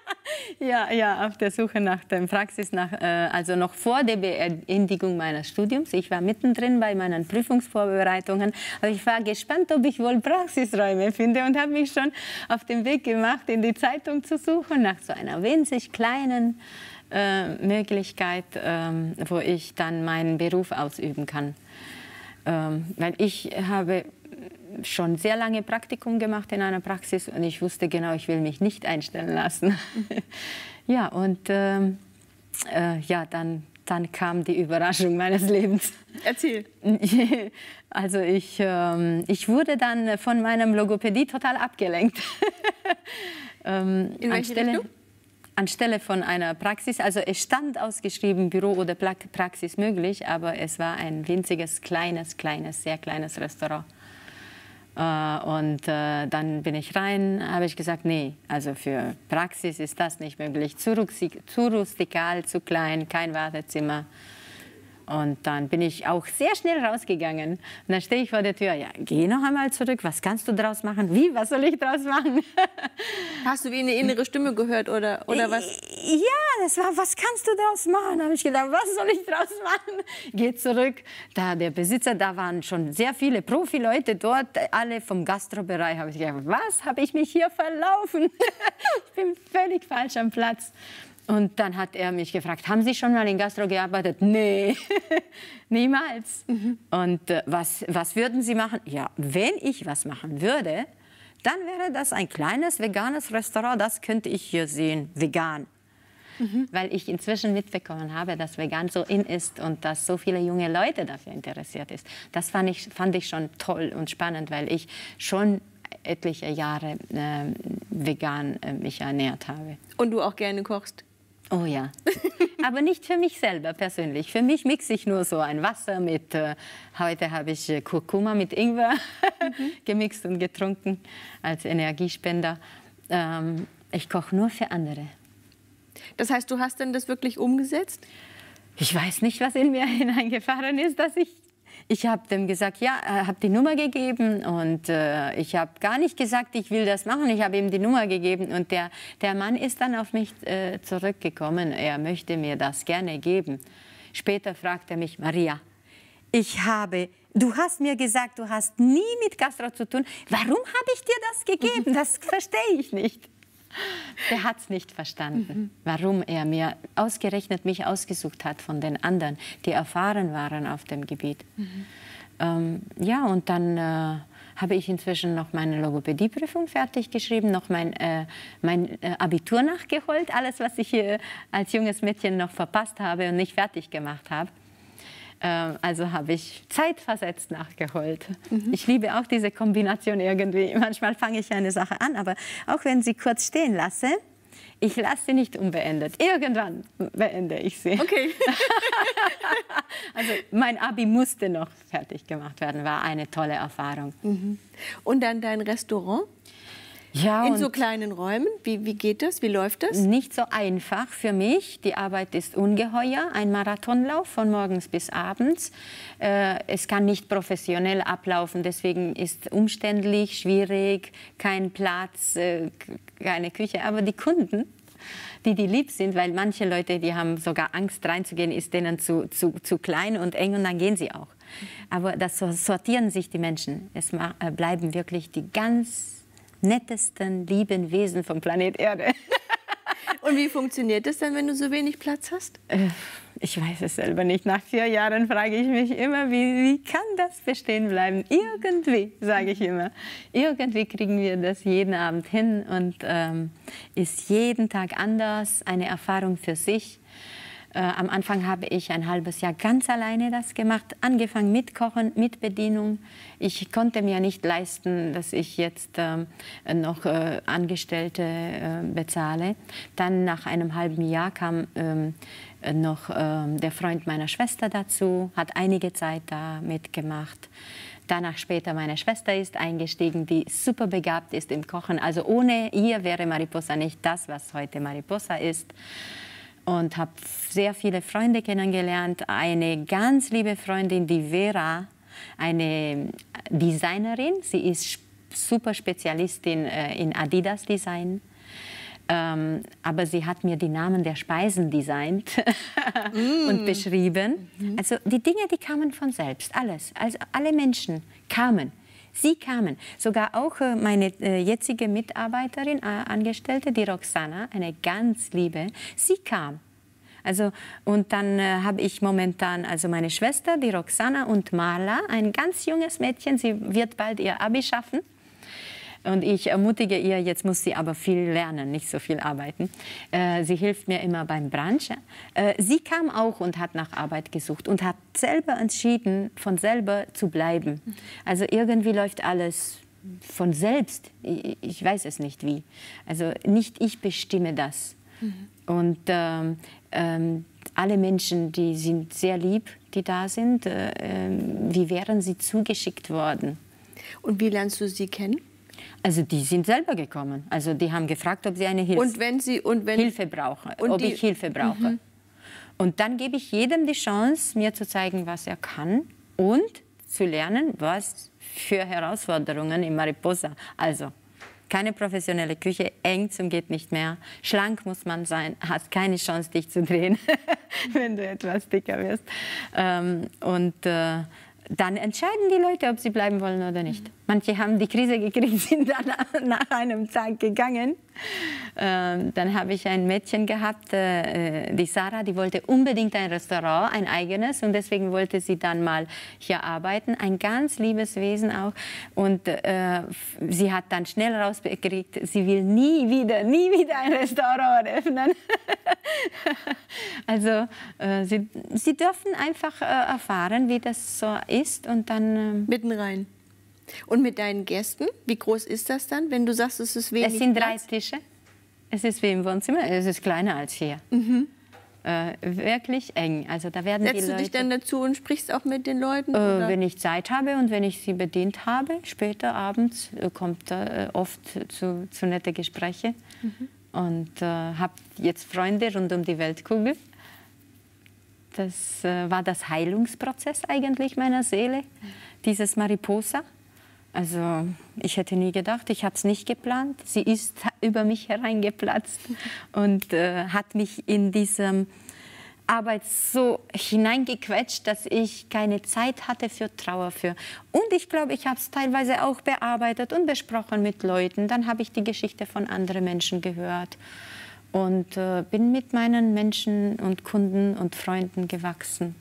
ja, ja, auf der Suche nach der Praxis, nach, äh, also noch vor der Beendigung meines Studiums. Ich war mittendrin bei meinen Prüfungsvorbereitungen, aber ich war gespannt, ob ich wohl Praxisräume finde und habe mich schon auf den Weg gemacht, in die Zeitung zu suchen nach so einer winzig kleinen äh, Möglichkeit, ähm, wo ich dann meinen Beruf ausüben kann. Ähm, weil ich habe schon sehr lange Praktikum gemacht in einer Praxis und ich wusste genau, ich will mich nicht einstellen lassen. ja, und ähm, äh, ja, dann, dann kam die Überraschung meines Lebens. Erzähl. Also ich, ähm, ich wurde dann von meinem Logopädie total abgelenkt. ähm, in welche anstelle, Richtung? Anstelle von einer Praxis, also es stand ausgeschrieben Büro oder Praxis möglich, aber es war ein winziges, kleines, kleines, sehr kleines Restaurant. Äh, und äh, dann bin ich rein, habe ich gesagt, nee, also für Praxis ist das nicht möglich. Zu, rustikal, zu klein, kein Wartezimmer. Und dann bin ich auch sehr schnell rausgegangen. Und dann stehe ich vor der Tür. Ja, geh noch einmal zurück. Was kannst du daraus machen? Wie? Was soll ich daraus machen? Hast du wie eine innere Stimme gehört oder, oder was? Ja, das war, was kannst du daraus machen? Da habe ich gedacht, was soll ich daraus machen? Geh zurück. Da der Besitzer, da waren schon sehr viele Profileute dort, alle vom Gastrobereich. Habe ich gedacht, was habe ich mich hier verlaufen? ich bin völlig falsch am Platz. Und dann hat er mich gefragt, haben Sie schon mal in Gastro gearbeitet? Nee, niemals. Und äh, was, was würden Sie machen? Ja, wenn ich was machen würde, dann wäre das ein kleines veganes Restaurant, das könnte ich hier sehen, vegan. Mhm. Weil ich inzwischen mitbekommen habe, dass vegan so in ist und dass so viele junge Leute dafür interessiert ist. Das fand ich, fand ich schon toll und spannend, weil ich schon etliche Jahre äh, vegan äh, mich ernährt habe. Und du auch gerne kochst? Oh ja. aber nicht für mich selber persönlich. Für mich mixe ich nur so ein Wasser mit, äh, heute habe ich äh, Kurkuma mit Ingwer mhm. gemixt und getrunken als Energiespender. Ähm, ich koche nur für andere. Das heißt, du hast denn das wirklich umgesetzt? Ich weiß nicht, was in mir hineingefahren ist, dass ich ich habe dem gesagt, ja, habe die Nummer gegeben und äh, ich habe gar nicht gesagt, ich will das machen. Ich habe ihm die Nummer gegeben und der, der Mann ist dann auf mich äh, zurückgekommen. Er möchte mir das gerne geben. Später fragt er mich, Maria, ich habe Du hast mir gesagt, du hast nie mit Gastro zu tun. Warum habe ich dir das gegeben? Das verstehe ich nicht. Der hat es nicht verstanden, mhm. warum er mir ausgerechnet mich ausgesucht hat von den anderen, die erfahren waren auf dem Gebiet. Mhm. Ähm, ja, und dann äh, habe ich inzwischen noch meine Logopädieprüfung fertig geschrieben, noch mein, äh, mein äh, Abitur nachgeholt, alles, was ich als junges Mädchen noch verpasst habe und nicht fertig gemacht habe. Ähm, also habe ich zeitversetzt nachgeholt. Mhm. Ich liebe auch diese Kombination irgendwie. Manchmal fange ich eine Sache an, aber auch wenn sie kurz stehen lasse, ich lasse sie nicht unbeendet. Irgendwann beende ich sie. Okay. also mein Abi musste noch fertig gemacht werden, war eine tolle Erfahrung. Mhm. Und dann dein Restaurant? Ja, in so kleinen Räumen? Wie, wie geht das? Wie läuft das? Nicht so einfach für mich. Die Arbeit ist ungeheuer. Ein Marathonlauf von morgens bis abends. Äh, es kann nicht professionell ablaufen. Deswegen ist umständlich, schwierig, kein Platz, äh, keine Küche. Aber die Kunden, die die lieb sind, weil manche Leute, die haben sogar Angst reinzugehen, ist denen zu, zu, zu klein und eng und dann gehen sie auch. Aber das sortieren sich die Menschen. Es äh, bleiben wirklich die ganz nettesten, lieben Wesen vom Planet Erde. Und wie funktioniert das dann, wenn du so wenig Platz hast? Äh, ich weiß es selber nicht. Nach vier Jahren frage ich mich immer, wie, wie kann das bestehen bleiben? Irgendwie, sage ich immer. Irgendwie kriegen wir das jeden Abend hin und ähm, ist jeden Tag anders, eine Erfahrung für sich. Äh, am Anfang habe ich ein halbes Jahr ganz alleine das gemacht, angefangen mit Kochen, mit Bedienung. Ich konnte mir nicht leisten, dass ich jetzt äh, noch äh, Angestellte äh, bezahle. Dann nach einem halben Jahr kam ähm, noch ähm, der Freund meiner Schwester dazu, hat einige Zeit da mitgemacht. Danach später meine Schwester ist eingestiegen, die super begabt ist im Kochen. Also ohne ihr wäre Mariposa nicht das, was heute Mariposa ist und habe sehr viele Freunde kennengelernt. Eine ganz liebe Freundin, die Vera, eine Designerin. Sie ist super Spezialistin äh, in Adidas Design. Ähm, aber sie hat mir die Namen der Speisen designt mm. und beschrieben. Mhm. Also die Dinge, die kamen von selbst, alles. Also alle Menschen kamen. Sie kamen. Sogar auch äh, meine äh, jetzige Mitarbeiterin, äh, Angestellte, die Roxana, eine ganz liebe, sie kam. Also, und dann äh, habe ich momentan also meine Schwester, die Roxana und Marla, ein ganz junges Mädchen. Sie wird bald ihr Abi schaffen. Und ich ermutige ihr, jetzt muss sie aber viel lernen, nicht so viel arbeiten. Äh, sie hilft mir immer beim Brunch. Äh, sie kam auch und hat nach Arbeit gesucht und hat selber entschieden, von selber zu bleiben. Also irgendwie läuft alles von selbst. Ich, ich weiß es nicht wie. Also nicht ich bestimme das. Mhm. Und ähm, ähm, alle Menschen, die sind sehr lieb, die da sind. Äh, äh, wie wären sie zugeschickt worden? Und wie lernst du sie kennen? Also die sind selber gekommen. Also die haben gefragt, ob sie eine Hilfe, und wenn sie, und wenn, Hilfe brauchen, ob ich Hilfe brauche. Mhm. Und dann gebe ich jedem die Chance, mir zu zeigen, was er kann und zu lernen, was für Herausforderungen in Mariposa. Also keine professionelle Küche, eng zum geht nicht mehr. Schlank muss man sein, hast keine Chance, dich zu drehen, wenn du etwas dicker wirst. Ähm, und äh, dann entscheiden die Leute, ob sie bleiben wollen oder nicht. Manche haben die Krise gekriegt, sind dann nach einem Tag gegangen. Ähm, dann habe ich ein Mädchen gehabt, äh, die Sarah, die wollte unbedingt ein Restaurant, ein eigenes. Und deswegen wollte sie dann mal hier arbeiten. Ein ganz liebes Wesen auch. Und äh, sie hat dann schnell rausgekriegt, sie will nie wieder, nie wieder ein Restaurant eröffnen. also äh, sie, sie dürfen einfach äh, erfahren, wie das so ist. Und dann... Ähm, Mitten rein. Und mit deinen Gästen, wie groß ist das dann, wenn du sagst, es ist wenig Es sind drei Tische. Es ist wie im Wohnzimmer, es ist kleiner als hier. Mhm. äh, wirklich eng. Also da werden Setzt die Leute, du dich dann dazu und sprichst auch mit den Leuten? äh, wenn ich Zeit habe und wenn ich sie bedient habe, später abends äh, kommt äh, oft zu, zu nette Gespräche mhm. Und äh, habe jetzt Freunde rund um die Weltkugel. Das äh, war das Heilungsprozess eigentlich meiner Seele, dieses Mariposa. Also ich hätte nie gedacht, ich habe es nicht geplant. Sie ist über mich hereingeplatzt und äh, hat mich in diesem Arbeit so hineingequetscht, dass ich keine Zeit hatte für Trauer. Für. Und ich glaube, ich habe es teilweise auch bearbeitet und besprochen mit Leuten. Dann habe ich die Geschichte von anderen Menschen gehört und äh, bin mit meinen Menschen und Kunden und Freunden gewachsen.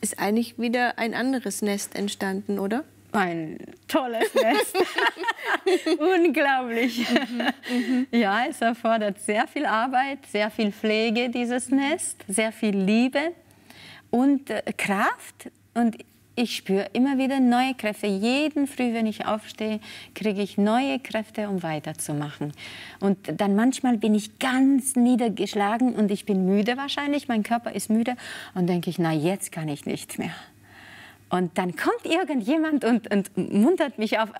Ist eigentlich wieder ein anderes Nest entstanden, oder? Ein tolles Nest. Unglaublich. Mhm, ja, es erfordert sehr viel Arbeit, sehr viel Pflege, dieses Nest, sehr viel Liebe und äh, Kraft. Und ich spüre immer wieder neue Kräfte. Jeden Früh, wenn ich aufstehe, kriege ich neue Kräfte, um weiterzumachen. Und dann manchmal bin ich ganz niedergeschlagen und ich bin müde wahrscheinlich. Mein Körper ist müde und denke ich, na jetzt kann ich nicht mehr. Und dann kommt irgendjemand und, und muntert mich auf.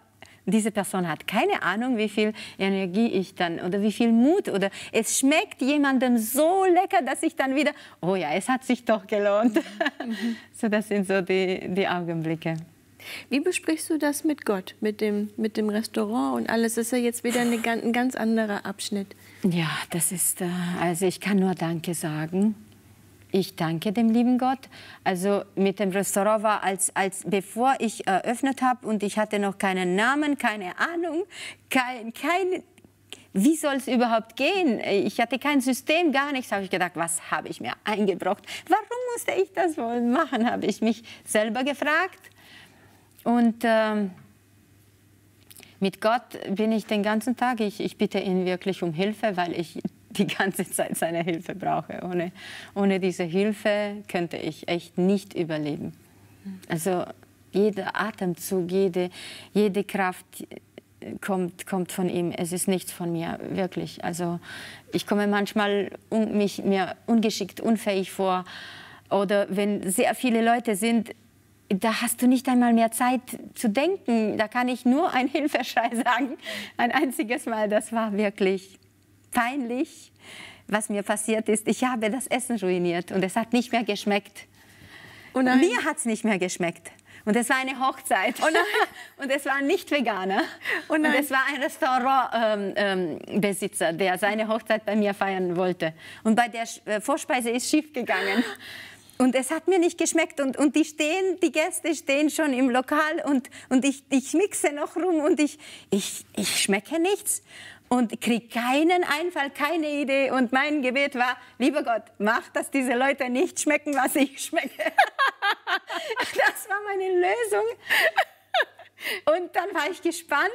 Diese Person hat keine Ahnung, wie viel Energie ich dann oder wie viel Mut oder es schmeckt jemandem so lecker, dass ich dann wieder, oh ja, es hat sich doch gelohnt. Mhm. so, das sind so die, die Augenblicke. Wie besprichst du das mit Gott, mit dem, mit dem Restaurant und alles? Das ist ja jetzt wieder eine, ein ganz anderer Abschnitt. Ja, das ist, äh, also ich kann nur Danke sagen ich danke dem lieben Gott. Also mit dem Restaurant war, als, als bevor ich eröffnet habe und ich hatte noch keinen Namen, keine Ahnung, kein, kein, wie soll es überhaupt gehen? Ich hatte kein System, gar nichts. Habe ich gedacht, was habe ich mir eingebrockt? Warum musste ich das wohl machen? Habe ich mich selber gefragt. Und ähm, mit Gott bin ich den ganzen Tag. Ich, ich bitte ihn wirklich um Hilfe, weil ich die ganze Zeit seine Hilfe brauche. Ohne, ohne diese Hilfe könnte ich echt nicht überleben. Also jeder Atemzug, jede, jede Kraft kommt, kommt von ihm. Es ist nichts von mir, wirklich. Also ich komme manchmal un, mich, mir ungeschickt, unfähig vor. Oder wenn sehr viele Leute sind, da hast du nicht einmal mehr Zeit zu denken. Da kann ich nur ein Hilfeschrei sagen. Ein einziges Mal, das war wirklich peinlich, was mir passiert ist. Ich habe das Essen ruiniert und es hat nicht mehr geschmeckt. Oh mir hat es nicht mehr geschmeckt. Und es war eine Hochzeit. Oh und es war nicht Veganer. Oh und es war ein Restaurantbesitzer, ähm, ähm, der seine Hochzeit bei mir feiern wollte. Und bei der äh, Vorspeise ist schief gegangen. Und es hat mir nicht geschmeckt. Und, und die stehen, die Gäste stehen schon im Lokal und, und ich, ich mixe noch rum und ich, ich, ich schmecke nichts und kriege keinen Einfall, keine Idee. Und mein Gebet war, lieber Gott, mach, dass diese Leute nicht schmecken, was ich schmecke. das war meine Lösung. Und dann war ich gespannt,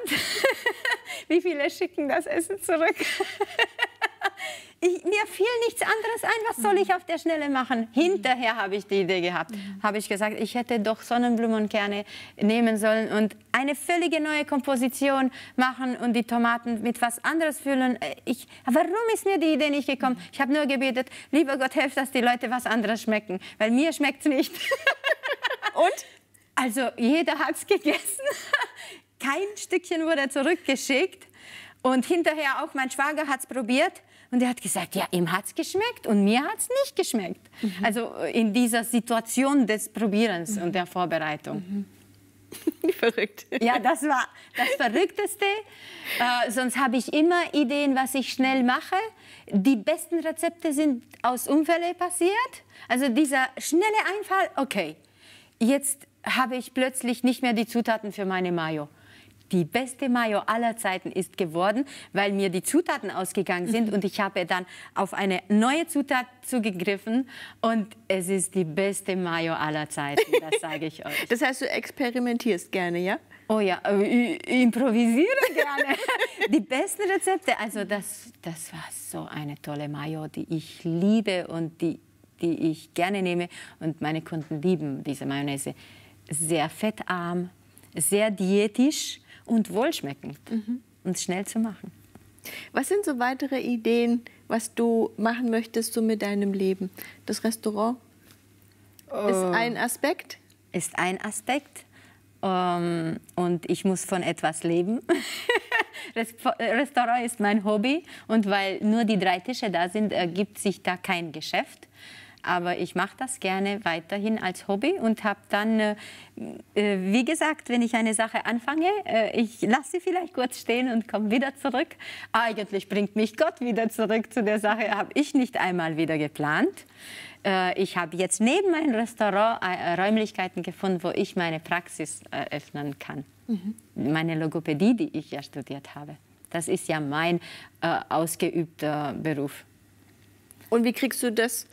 wie viele schicken das Essen zurück. Ich, mir fiel nichts anderes ein. Was soll ich auf der Schnelle machen? Hinterher habe ich die Idee gehabt. Habe ich gesagt, ich hätte doch Sonnenblumenkerne nehmen sollen und eine völlige neue Komposition machen und die Tomaten mit was anderes füllen. Ich, warum ist mir die Idee nicht gekommen? Ich habe nur gebetet, lieber Gott, helf, dass die Leute was anderes schmecken, weil mir schmeckt es nicht. und? Also jeder hat es gegessen. Kein Stückchen wurde zurückgeschickt. Und hinterher auch mein Schwager hat es probiert. Und er hat gesagt, ja, ihm hat es geschmeckt und mir hat es nicht geschmeckt. Mhm. Also in dieser Situation des Probierens mhm. und der Vorbereitung. Mhm. Verrückt. Ja, das war das Verrückteste. Äh, sonst habe ich immer Ideen, was ich schnell mache. Die besten Rezepte sind aus Unfällen passiert. Also dieser schnelle Einfall, okay, jetzt habe ich plötzlich nicht mehr die Zutaten für meine Mayo die beste Mayo aller Zeiten ist geworden, weil mir die Zutaten ausgegangen sind mhm. und ich habe dann auf eine neue Zutat zugegriffen und es ist die beste Mayo aller Zeiten, das sage ich euch. Das heißt, du experimentierst gerne, ja? Oh ja, äh, improvisiere gerne. die besten Rezepte, also das, das war so eine tolle Mayo, die ich liebe und die, die ich gerne nehme und meine Kunden lieben diese Mayonnaise. Sehr fettarm, sehr diätisch und wohlschmeckend mhm. und schnell zu machen. Was sind so weitere Ideen, was du machen möchtest so mit deinem Leben? Das Restaurant oh. ist ein Aspekt? Ist ein Aspekt. Um, ähm, und ich muss von etwas leben. Restaurant ist mein Hobby und weil nur die drei Tische da sind, ergibt sich da kein Geschäft. Aber ich mache das gerne weiterhin als Hobby und habe dann, äh, äh, wie gesagt, wenn ich eine Sache anfange, äh, ich lasse sie vielleicht kurz stehen und komme wieder zurück. Eigentlich bringt mich Gott wieder zurück zu der Sache, habe ich nicht einmal wieder geplant. Äh, ich habe jetzt neben meinem Restaurant äh, Räumlichkeiten gefunden, wo ich meine Praxis eröffnen kann. Mhm. Meine Logopädie, die ich ja studiert habe. Das ist ja mein äh, ausgeübter Beruf. Und wie kriegst du das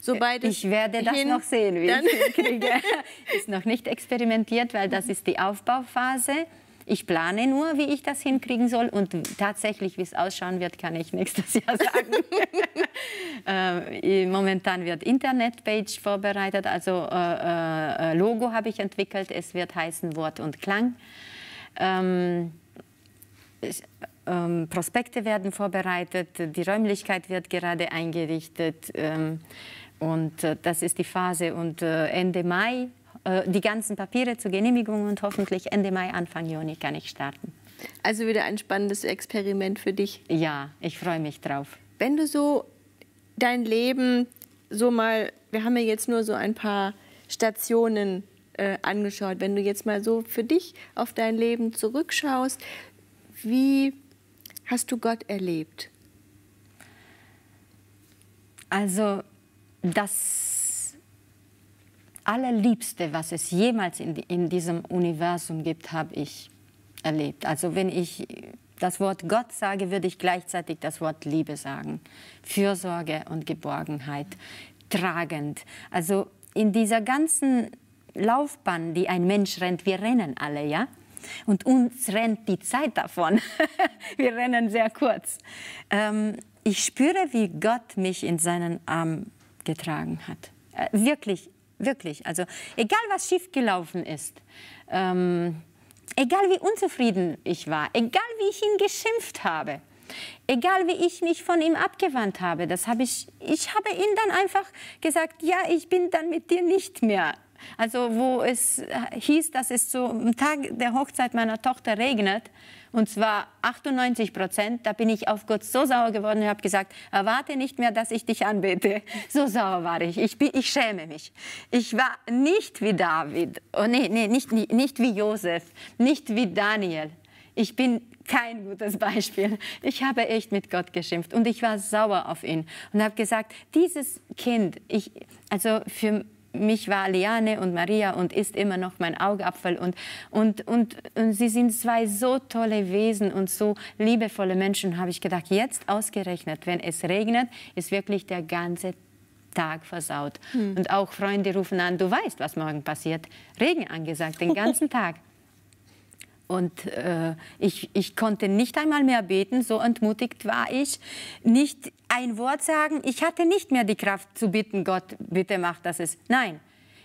so beides Ich werde das hin, noch sehen, wie dann? ich kriege. ist noch nicht experimentiert, weil das ist die Aufbauphase. Ich plane nur, wie ich das hinkriegen soll und tatsächlich, wie es ausschauen wird, kann ich nächstes Jahr sagen. äh, momentan wird Internetpage vorbereitet, also äh, äh, Logo habe ich entwickelt. Es wird heißen Wort und Klang. Ähm, ähm, Prospekte werden vorbereitet, die Räumlichkeit wird gerade eingerichtet. Ähm, und äh, das ist die Phase. Und äh, Ende Mai äh, die ganzen Papiere zur Genehmigung und hoffentlich Ende Mai, Anfang Juni kann ich starten. Also wieder ein spannendes Experiment für dich. Ja, ich freue mich drauf. Wenn du so dein Leben so mal, wir haben ja jetzt nur so ein paar Stationen äh, angeschaut, wenn du jetzt mal so für dich auf dein Leben zurückschaust, wie hast du Gott erlebt? Also das Allerliebste, was es jemals in, in diesem Universum gibt, habe ich erlebt. Also wenn ich das Wort Gott sage, würde ich gleichzeitig das Wort Liebe sagen. Fürsorge und Geborgenheit, tragend. Also in dieser ganzen Laufbahn, die ein Mensch rennt, wir rennen alle, ja? Und uns rennt die Zeit davon. wir rennen sehr kurz. Ähm, ich spüre, wie Gott mich in seinen Arm getragen hat. Äh, wirklich, wirklich. Also egal, was schiefgelaufen ist, ähm, egal wie unzufrieden ich war, egal wie ich ihn geschimpft habe, egal wie ich mich von ihm abgewandt habe, das habe ich, ich habe ihm dann einfach gesagt, ja, ich bin dann mit dir nicht mehr also wo es hieß, dass es so am Tag der Hochzeit meiner Tochter regnet, und zwar 98 Prozent, da bin ich auf Gott so sauer geworden und habe gesagt, erwarte nicht mehr, dass ich dich anbete. So sauer war ich. Ich, ich schäme mich. Ich war nicht wie David, oh, nee, nee, nicht, nicht wie Josef, nicht wie Daniel. Ich bin kein gutes Beispiel. Ich habe echt mit Gott geschimpft und ich war sauer auf ihn und habe gesagt, dieses Kind, ich, also für mich war Liane und Maria und ist immer noch mein Augapfel. Und, und, und, und sie sind zwei so tolle Wesen und so liebevolle Menschen, habe ich gedacht, jetzt ausgerechnet, wenn es regnet, ist wirklich der ganze Tag versaut. Hm. Und auch Freunde rufen an, du weißt, was morgen passiert. Regen angesagt, den ganzen Tag. Und äh, ich, ich konnte nicht einmal mehr beten, so entmutigt war ich. Nicht ein Wort sagen. Ich hatte nicht mehr die Kraft zu bitten, Gott, bitte mach das es. Nein,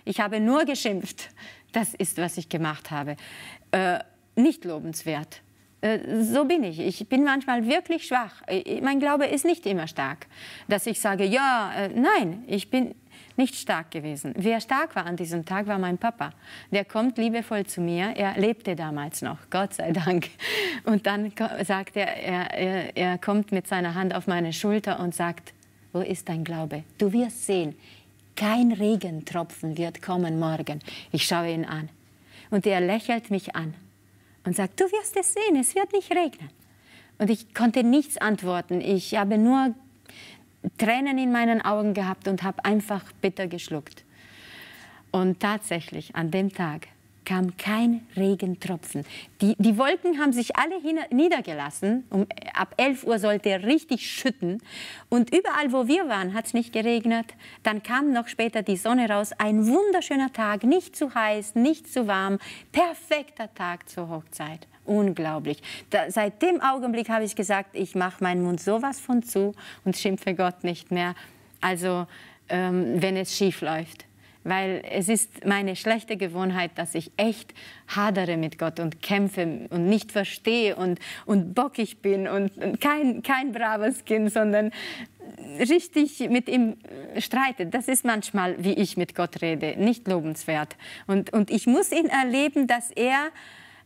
ich habe nur geschimpft. Das ist, was ich gemacht habe. Äh, nicht lobenswert. Äh, so bin ich. Ich bin manchmal wirklich schwach. Äh, mein Glaube ist nicht immer stark, dass ich sage, ja, äh, nein, ich bin nicht stark gewesen. Wer stark war an diesem Tag, war mein Papa. Der kommt liebevoll zu mir. Er lebte damals noch, Gott sei Dank. Und dann sagt er, er, er, er kommt mit seiner Hand auf meine Schulter und sagt, wo ist dein Glaube? Du wirst sehen, kein Regentropfen wird kommen morgen. Ich schaue ihn an. Und er lächelt mich an und sagt, du wirst es sehen, es wird nicht regnen. Und ich konnte nichts antworten. Ich habe nur Tränen in meinen Augen gehabt und habe einfach bitter geschluckt. Und tatsächlich, an dem Tag kam kein Regentropfen. Die, die Wolken haben sich alle niedergelassen. Um, ab 11 Uhr sollte er richtig schütten. Und überall, wo wir waren, hat es nicht geregnet. Dann kam noch später die Sonne raus. Ein wunderschöner Tag, nicht zu heiß, nicht zu warm. Perfekter Tag zur Hochzeit. Unglaublich. Da, seit dem Augenblick habe ich gesagt, ich mache meinen Mund sowas von zu und schimpfe Gott nicht mehr. Also, ähm, wenn es schief läuft. weil es ist meine schlechte Gewohnheit, dass ich echt hadere mit Gott und kämpfe und nicht verstehe und, und bockig bin und, und kein, kein braves Kind, sondern richtig mit ihm streite. Das ist manchmal, wie ich mit Gott rede, nicht lobenswert. Und, und ich muss ihn erleben, dass er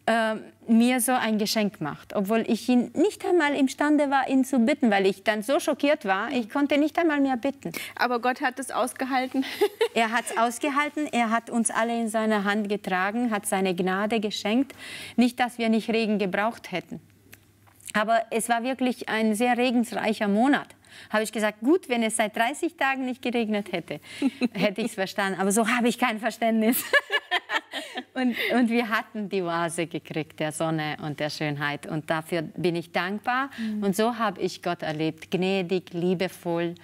äh, mir so ein Geschenk macht, obwohl ich ihn nicht einmal imstande war, ihn zu bitten, weil ich dann so schockiert war, ich konnte nicht einmal mehr bitten. Aber Gott hat es ausgehalten. er hat es ausgehalten, er hat uns alle in seiner Hand getragen, hat seine Gnade geschenkt. Nicht, dass wir nicht Regen gebraucht hätten. Aber es war wirklich ein sehr regensreicher Monat. Habe ich gesagt, gut, wenn es seit 30 Tagen nicht geregnet hätte, hätte ich es verstanden. Aber so habe ich kein Verständnis. und, und wir hatten die Oase gekriegt, der Sonne und der Schönheit. Und dafür bin ich dankbar. Mhm. Und so habe ich Gott erlebt, gnädig, liebevoll.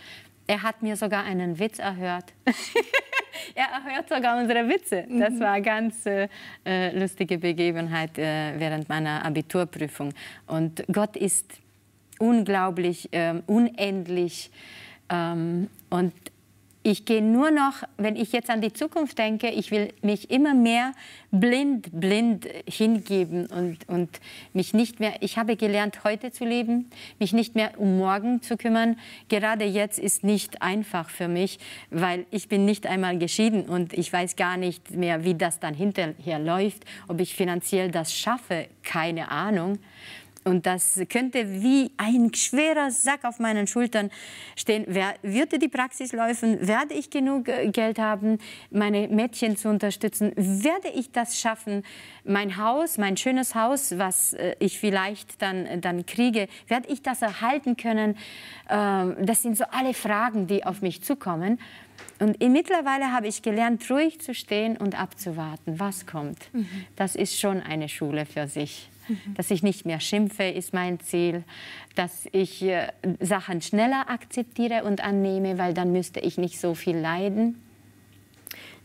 Er hat mir sogar einen Witz erhört. er erhört sogar unsere Witze. Das mhm. war eine ganz äh, äh, lustige Begebenheit äh, während meiner Abiturprüfung. Und Gott ist unglaublich, äh, unendlich. Ähm, und ich gehe nur noch, wenn ich jetzt an die Zukunft denke, ich will mich immer mehr blind, blind hingeben und, und mich nicht mehr, ich habe gelernt, heute zu leben, mich nicht mehr um morgen zu kümmern. Gerade jetzt ist nicht einfach für mich, weil ich bin nicht einmal geschieden und ich weiß gar nicht mehr, wie das dann hinterher läuft, ob ich finanziell das schaffe, keine Ahnung. Und das könnte wie ein schwerer Sack auf meinen Schultern stehen. Wer, würde die Praxis laufen? Werde ich genug äh, Geld haben, meine Mädchen zu unterstützen? Werde ich das schaffen? Mein Haus, mein schönes Haus, was äh, ich vielleicht dann, dann kriege, werde ich das erhalten können? Ähm, das sind so alle Fragen, die auf mich zukommen. Und mittlerweile habe ich gelernt, ruhig zu stehen und abzuwarten, was kommt. Mhm. Das ist schon eine Schule für sich. Dass ich nicht mehr schimpfe, ist mein Ziel. Dass ich äh, Sachen schneller akzeptiere und annehme, weil dann müsste ich nicht so viel leiden.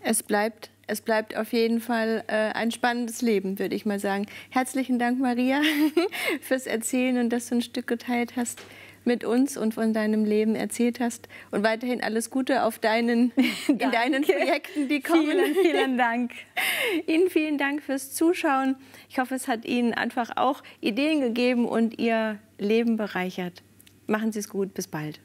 Es bleibt, es bleibt auf jeden Fall äh, ein spannendes Leben, würde ich mal sagen. Herzlichen Dank, Maria, fürs Erzählen und dass du ein Stück geteilt hast mit uns und von deinem Leben erzählt hast. Und weiterhin alles Gute auf deinen, in deinen Projekten, die kommen. Vielen, vielen Dank. Ihnen vielen Dank fürs Zuschauen. Ich hoffe, es hat Ihnen einfach auch Ideen gegeben und Ihr Leben bereichert. Machen Sie es gut. Bis bald.